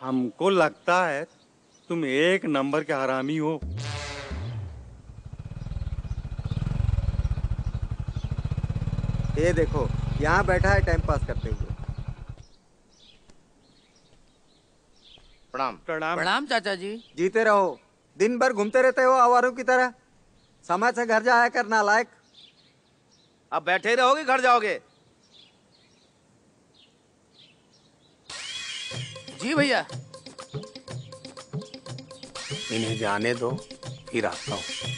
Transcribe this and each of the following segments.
हमको लगता है तुम एक नंबर के हरामी हो। ये देखो यहाँ बैठा है टाइम पास करते हुए। प्रणाम। प्रणाम। प्रणाम चाचा जी। जीते रहो। दिन भर घूमते रहते हो आवारों की तरह। समय से घर जाया कर नालायक अब बैठे रहोगे घर जाओगे? जी भैया। इन्हें जाने दो ही रास्ता हूँ।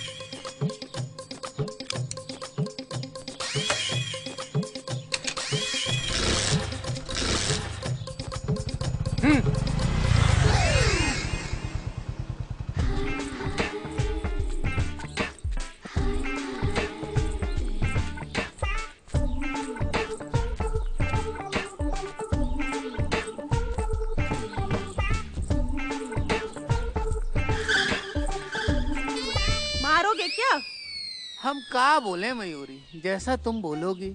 हम का बोले मयूरी? जैसा तुम बोलोगी।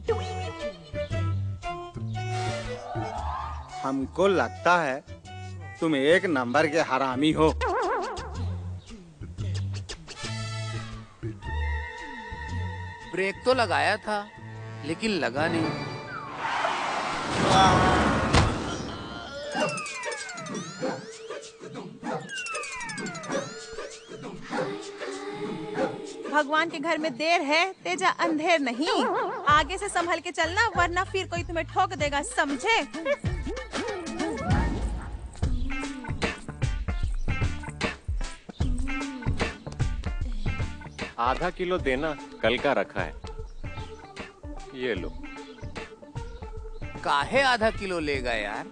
हमको लगता है तुम एक नंबर के हरामी हो। ब्रेक तो लगाया था लेकिन लगा नहीं। भगवान के घर में देर है तेजा अंधेर नहीं। आगे से संभल के चलना वरना फिर कोई तुम्हें ठोक देगा समझे? आधा किलो देना कल का रखा है। ये लो। काहे आधा किलो लेगा यार?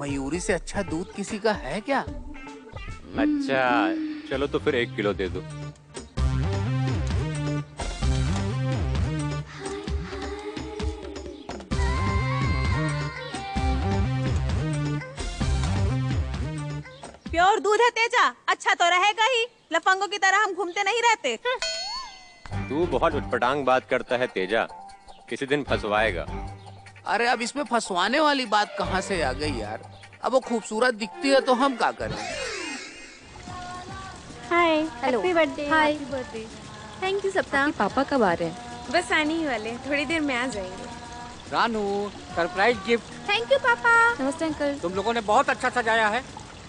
मयूरी से अच्छा दूध किसी का है क्या? अच्छा चलो तो फिर एक किलो दे दो। प्योर दूध है तेजा। अच्छा तो रहेगा ही। लफंगों की तरह हम घूमते नहीं रहते। तू बहुत उटपटांग बात करता है तेजा। किसी दिन फंसवाएगा। अरे अब इसमें फंसवाने वाली बात कहाँ से आ गई यार? अब वो खूबसूरत दिखती है तो हम क्या करें? Hi hello happy birthday hi birthday thank you सप्ताह पापा कब आ रहे हैं? बस आने ही वाले थोड़ी देर में आ जाएँगे। Ranu surprise gift. Thank you पापा। नमस्ते अंकल तुम लोगों ने बहुत अच्छा सजाया है।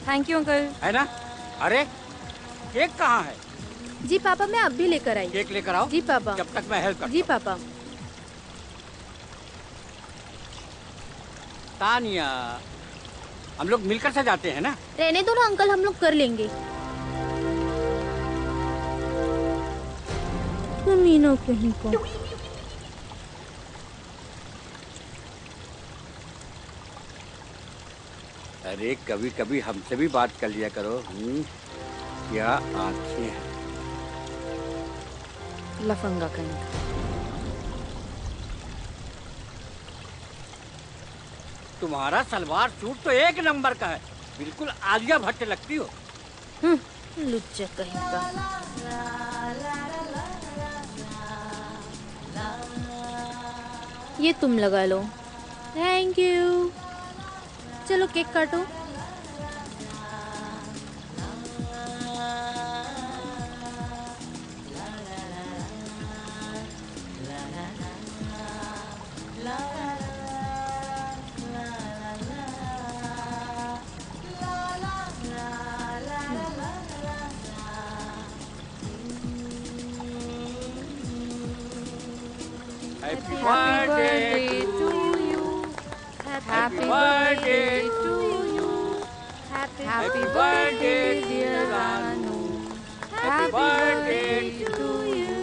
थैंक यू अंकल है ना? अरे केक कहाँ है? जी पापा मैं अब भी लेकर आई। केक लेकर आओ। जी पापा। जब तक मैं हेल्प कर जी पापा। तानिया हम लोग मिलकर सजाते हैं ना? रहने दो ना अंकल हम लोग कर लेंगे। कमीना कहीं को अरे कभी कभी हमसे भी बात कर लिया करो। हम्म, क्या आँखें हैं? लफंगा कहीं। तुम्हारा सलवार सूट तो एक नंबर का है। बिल्कुल आलिया भट्ट लगती हो। हम्म, लुच्चा कहीं का। ये तुम लगा लो। थैंक यू चलो केक काटो। Happy Happy Happy birthday to you. Happy, happy birthday, dear Ranu. Happy birthday to you.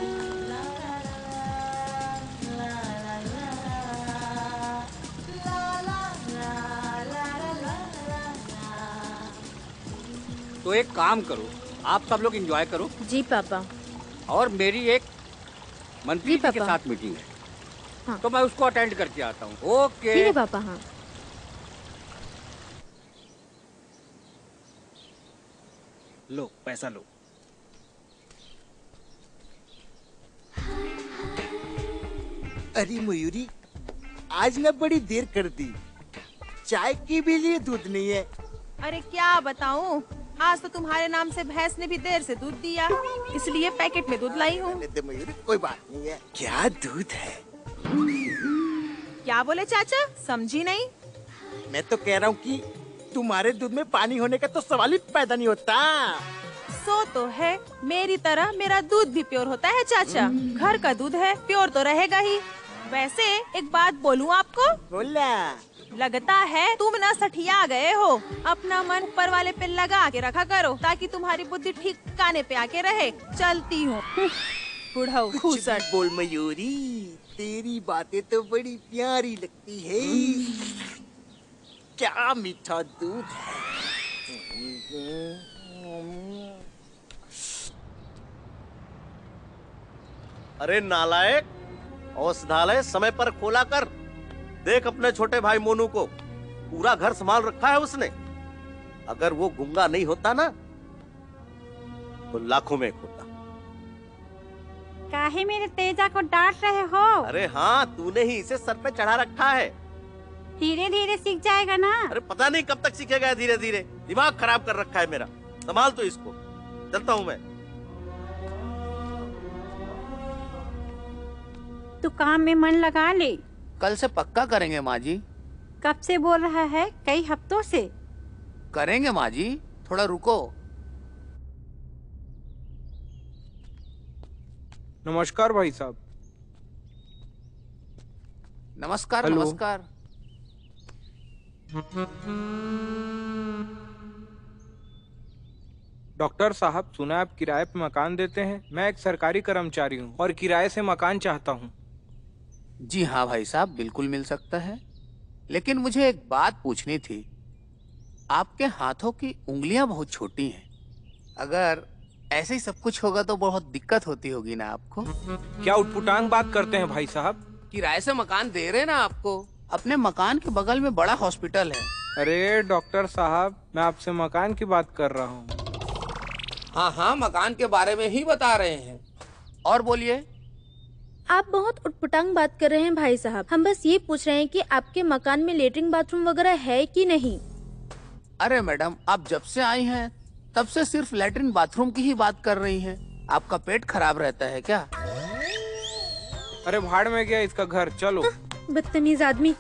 तो एक काम करो आप सब लोग एंजॉय करो। जी पापा। और मेरी एक मंत्री जी, जी के साथ मीटिंग है। हाँ। तो मैं उसको अटेंड करके आता हूँ। ओके ठीक है पापा हाँ। लो पैसा लो। अरे मयूरी आज ना बड़ी देर कर दी। चाय के भी लिए दूध नहीं है। अरे क्या बताऊँ? आज तो तुम्हारे नाम से भैंस ने भी देर से दूध दिया। इसलिए पैकेट में दूध लाई हूँ। मयूरी कोई बात नहीं है। क्या दूध है? क्या बोले चाचा? समझी नहीं। मैं तो कह रहा हूँ कि तुम्हारे दूध में पानी होने का तो सवाल ही पैदा नहीं होता। सो तो है मेरी तरह मेरा दूध भी प्योर होता है चाचा। घर का दूध है प्योर तो रहेगा ही। वैसे एक बात बोलूँ आपको? बोला। लगता है तुम ना सठिया गए हो। अपना मन ऊपर वाले पे लगा के रखा करो ताकि तुम्हारी बुद्धि ठीक काने पे आके रहे। चलती हूँ। बोल मयूरी तेरी बातें तो बड़ी प्यारी लगती है। क्या मीठा दूध है? अरे नालायक औषधालय समय पर खोला कर देख अपने छोटे भाई मोनू को। पूरा घर संभाल रखा है उसने। अगर वो गुंगा नहीं होता ना तो लाखों में एक होता। काहे मेरे तेजा को डांट रहे हो? अरे हाँ तूने ही इसे सर पे चढ़ा रखा है। धीरे धीरे सीख जाएगा ना? अरे पता नहीं कब तक सीखेगा धीरे धीरे दिमाग खराब कर रखा है मेरा। संभाल तो इसको। चलता हूँ मैं। तू काम में मन लगा ले। कल से पक्का करेंगे माँ जी कब से बोल रहा है? कई हफ्तों से। करेंगे माँ जी थोड़ा रुको। नमस्कार भाई साहब। नमस्कार हेलो। नमस्कार। डॉक्टर साहब सुना आप किराए पे मकान देते हैं? मैं एक सरकारी कर्मचारी हूँ और किराए से मकान चाहता हूँ। जी हाँ भाई साहब बिल्कुल मिल सकता है। लेकिन मुझे एक बात पूछनी थी। आपके हाथों की उंगलियाँ बहुत छोटी हैं। अगर ऐसे ही सब कुछ होगा तो बहुत दिक्कत होती होगी ना आपको? क्या उटपुटांग बात करते हैं भाई साहब? किराए से मकान दे रहे ना आपको? अपने मकान के बगल में बड़ा हॉस्पिटल है। अरे डॉक्टर साहब मैं आपसे मकान की बात कर रहा हूँ। हाँ हाँ मकान के बारे में ही बता रहे हैं। और बोलिए। आप बहुत उटपटांग बात कर रहे हैं भाई साहब। हम बस ये पूछ रहे हैं कि आपके मकान में लेटरिन बाथरूम वगैरह है कि नहीं? अरे मैडम आप जब से आई हैं तब से सिर्फ़ लेटरिन बाथरूम की ही बात कर रही हैं। आपका पेट खराब रहता है क्या? अरे भाड़ में गया इसका घर चलो। बदतमीज आदमी।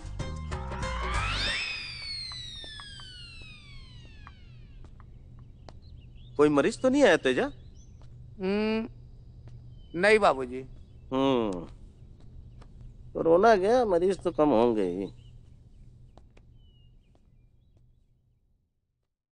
कोई मरीज़ तो नहीं आया तेजा? हम्म, नहीं बाबूजी। हम्म कोरोना गया मरीज़ तो कम होंगे ही।